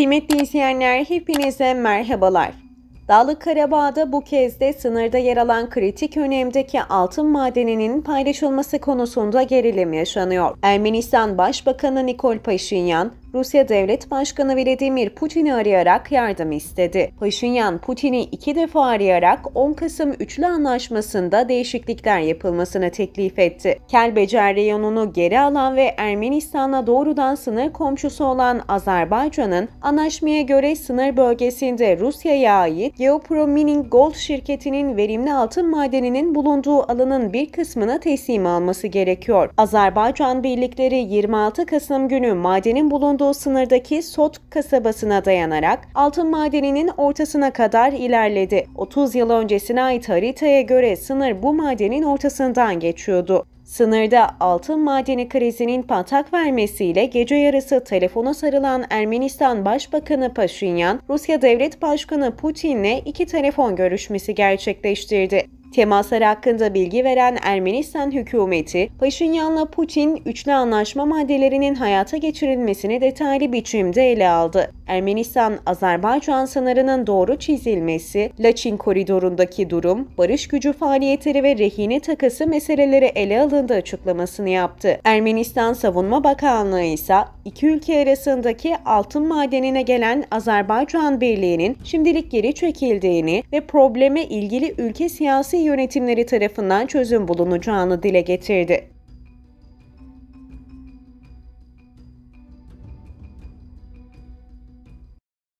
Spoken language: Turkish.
Kıymetli izleyenler hepinize merhabalar. Dağlı Karabağ'da bu kez de sınırda yer alan kritik önemdeki altın madeninin paylaşılması konusunda gerilim yaşanıyor. Ermenistan Başbakanı Nikol Paşinyan, Rusya Devlet Başkanı Vladimir Putin'i arayarak yardım istedi. Paşinyan, Putin'i iki defa arayarak 10 Kasım Üçlü Anlaşması'nda değişiklikler yapılmasını teklif etti. Kelbecer reyonunu geri alan ve Ermenistan'la doğrudan sınır komşusu olan Azerbaycan'ın anlaşmaya göre sınır bölgesinde Rusya'ya ait Geopro Mining Gold şirketinin verimli altın madeninin bulunduğu alanın bir kısmını teslim alması gerekiyor. Azerbaycan birlikleri 26 Kasım günü madenin bulunduğu bulunduğu sınırdaki Sot kasabasına dayanarak altın madeninin ortasına kadar ilerledi. 30 yıl öncesine ait haritaya göre sınır bu madenin ortasından geçiyordu. Sınırda altın madeni krizinin patak vermesiyle gece yarısı telefona sarılan Ermenistan Başbakanı Paşinyan, Rusya Devlet Başkanı Putin'le iki telefon görüşmesi gerçekleştirdi. Temaslar hakkında bilgi veren Ermenistan hükümeti, Paşinyan'la Putin üçlü anlaşma maddelerinin hayata geçirilmesini detaylı biçimde ele aldı. Ermenistan-Azerbaycan sınırının doğru çizilmesi, Laçin koridorundaki durum, barış gücü faaliyetleri ve rehine takası meseleleri ele alındı açıklamasını yaptı. Ermenistan Savunma Bakanlığı ise iki ülke arasındaki altın madenine gelen Azerbaycan Birliği'nin şimdilik geri çekildiğini ve probleme ilgili ülke siyasi yönetimleri tarafından çözüm bulunacağını dile getirdi.